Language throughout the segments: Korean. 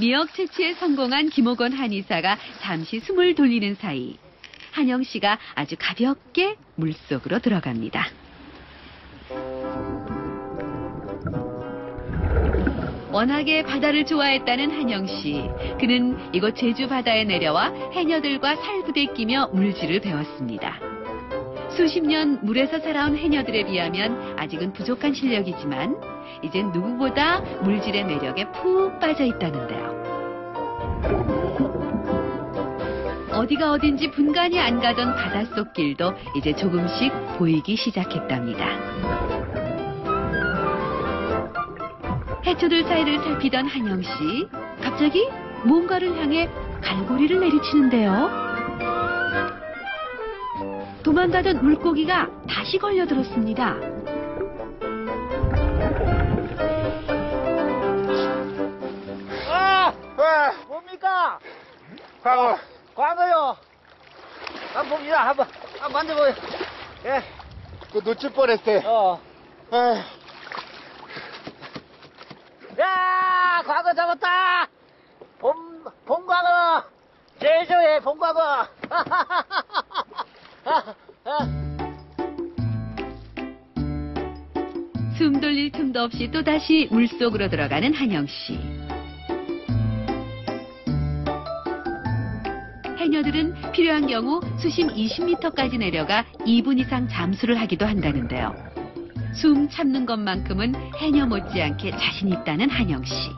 미역 채취에 성공한 김옥원 한의사가 잠시 숨을 돌리는 사이 한영 씨가 아주 가볍게 물속으로 들어갑니다. 워낙에 바다를 좋아했다는 한영 씨. 그는 이곳 제주 바다에 내려와 해녀들과 살부대 끼며 물질을 배웠습니다. 수십 년 물에서 살아온 해녀들에 비하면 아직은 부족한 실력이지만 이젠 누구보다 물질의 매력에 푹 빠져 있다는데요. 어디가 어딘지 분간이 안 가던 바닷속 길도 이제 조금씩 보이기 시작했답니다. 해초들 사이를 살피던 한영 씨, 갑자기 뭔가를 향해 갈고리를 내리치는데요. 도망가던 물고기가 다시 걸려들었습니다. 아! 왜? 뭡니까? 광어. 광어요. 한번 봅니다. 한번, 한번 만져보요. 예, 그 놓칠 뻔했어요. 어. 에휴, 야, 광어 잡았다! 봄, 봄광어! 제주의 봄광어! 숨 돌릴 틈도 없이 또다시 물속으로 들어가는 한영 씨. 해녀들은 필요한 경우 수심 20m까지 내려가 2분 이상 잠수를 하기도 한다는데요. 숨 참는 것만큼은 해녀 못지않게 자신 있다는 한영 씨.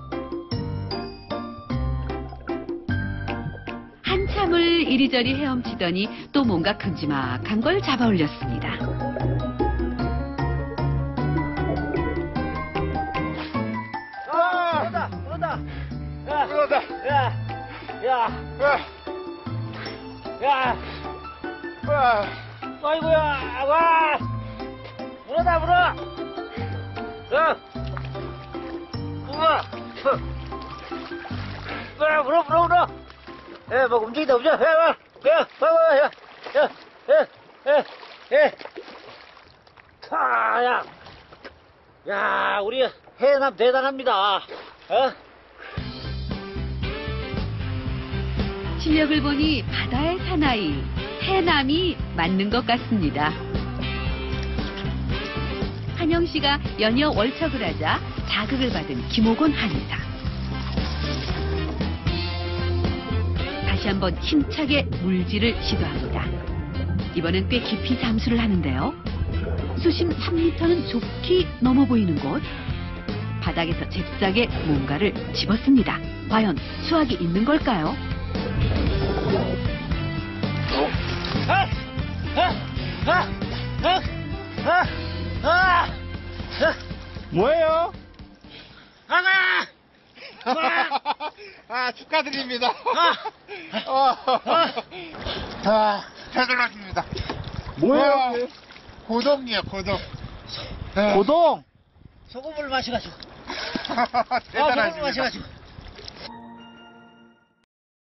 한참을 이리저리 헤엄치더니 또 뭔가 큼지막한 걸 잡아 올렸습니다. 아, 들어온다, 들어온다. 야. 야, 야, 에, 아이고야, 와! 물어다, 물어! 야! 물어, 물어, 물어, 물어! 예, 막 움직이다 움직여. 예, 야, 야, 야, 야, 야, 야, 야, 야, 야, 야, 우리 해남 대단합니다. 어? 실력을 보니 바다의 사나이, 해남이 맞는 것 같습니다. 한영 씨가 연여 월척을 하자 자극을 받은 김호곤 한의사. 한번 힘차게 물질을 시도합니다. 이번엔 꽤 깊이 잠수를 하는데요. 수심 3m는 좋게 넘어 보이는 곳. 바닥에서 잽싸게 뭔가를 집었습니다. 과연 수확이 있는 걸까요? 아! 아! 아! 뭐예요? 하나! 아, 축하드립니다. 아! 어, 아, 잘 들어갔습니다. 뭐예요? 고동이에요, 고동. 네. 고동! 소금을 마셔가지고. 아, 대단하십니다. 마셔가지고.